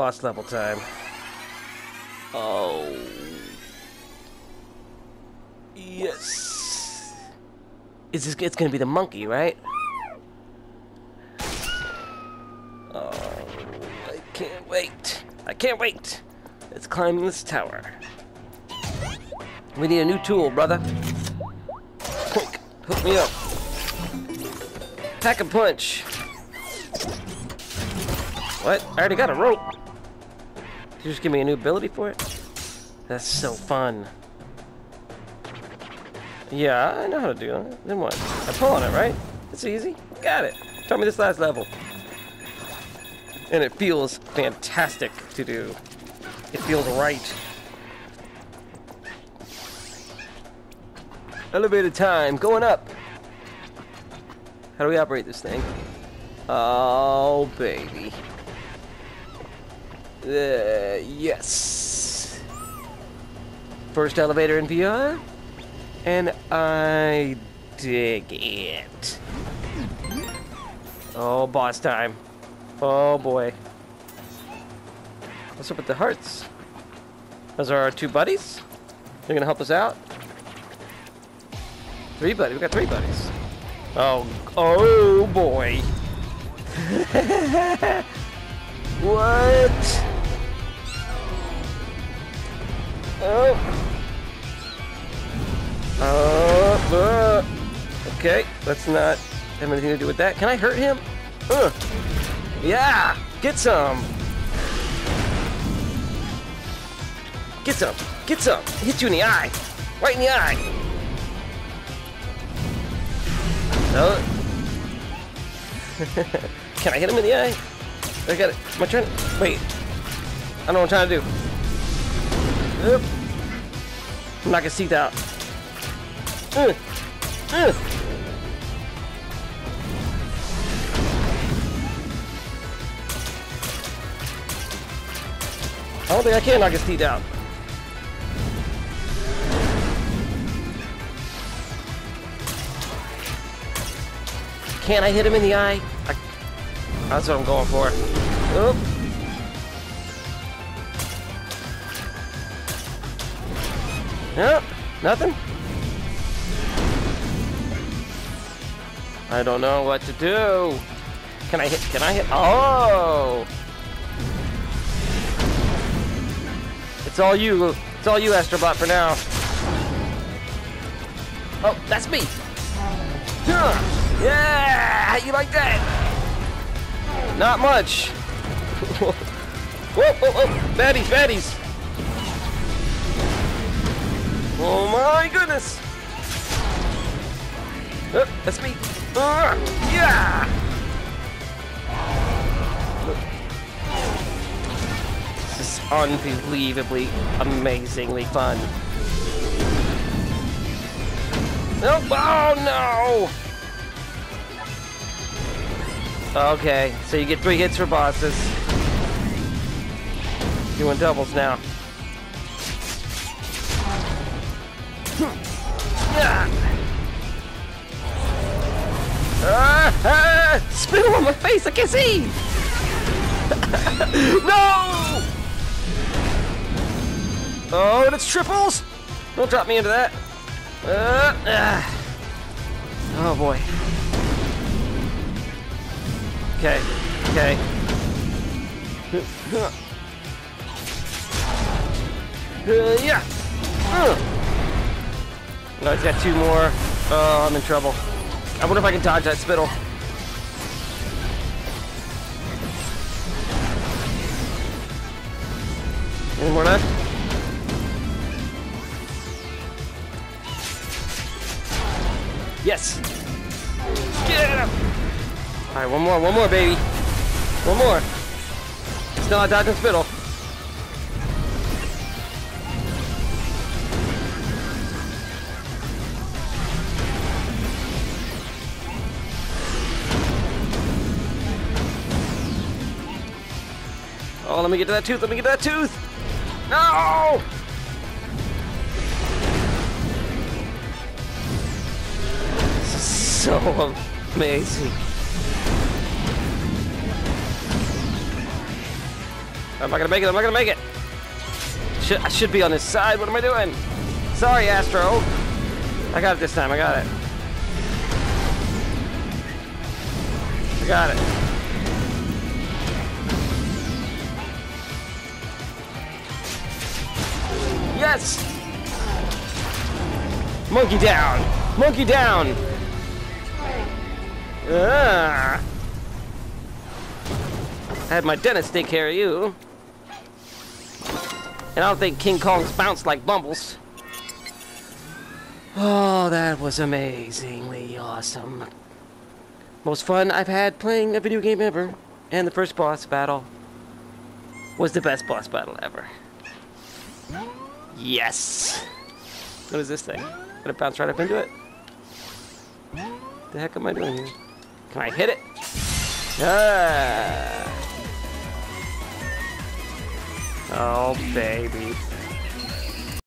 Boss level time. Oh. Yes. Is this? It's gonna be the monkey, right? Oh, I can't wait. I can't wait. It's climbing this tower. We need a new tool, brother. Quick, hook me up. Pack a punch. What? I already got a rope. Just give me a new ability for it? That's so fun. Yeah, I know how to do that. Then what? I pull on it, right? It's easy. Got it. Tell me this last level. And it feels fantastic to do. It feels right. Elevator time, going up. How do we operate this thing? Oh, baby. Uh, yes. First elevator in VR, and I dig it. Oh, boss time. Oh boy. What's up with the hearts? Those are our two buddies? They're gonna help us out? Three buddies. We got three buddies. Oh, oh boy. what? Oh. Uh, uh. Okay, let's not have anything to do with that. Can I hurt him? Uh. Yeah, get some. Get some. Get some. Hit you in the eye. Right in the eye. No. Can I hit him in the eye? I got it. Am I trying to... Wait. I don't know what I'm trying to do. Knock his teeth out. Uh. Uh. I don't think I can knock his teeth out. Can I hit him in the eye? I, that's what I'm going for. Oop. Yep, nothing. I don't know what to do. Can I hit? Can I hit? Oh! It's all you. It's all you, Astro Bot, for now. Oh, that's me. Yeah! How you like that? Not much. whoa, whoa, whoa! Baddies, baddies! Oh my goodness! Oh, that's me. Uh, yeah! This is unbelievably, amazingly fun. No! Oh no! Okay, so you get three hits for bosses. Doing doubles now. Ah, ah, on my face, I can't see! no! Oh, and it's triples! Don't drop me into that. Uh, ah. Oh boy. Okay, okay. Uh, yeah! Uh. No, he's got two more. Oh, I'm in trouble. I wonder if I can dodge that spittle. Any more left? Yes! Get him! Alright, one more, one more, baby. One more. Still not dodging spittle. Oh, let me get to that tooth. Let me get to that tooth. No! This is so amazing. I'm not gonna make it. I'm not gonna make it. Should, I should be on this side. What am I doing? Sorry, Astro. I got it this time. I got it. I got it. Yes! Monkey down! Monkey down! Ah. I had my dentist take care of you. And I don't think King Kong's bounced like Bumbles. Oh, that was amazingly awesome. Most fun I've had playing a video game ever. And the first boss battle was the best boss battle ever. Yes! What is this thing? Gonna bounce right up into it? The heck am I doing here? Can I hit it? Ah! Oh, baby.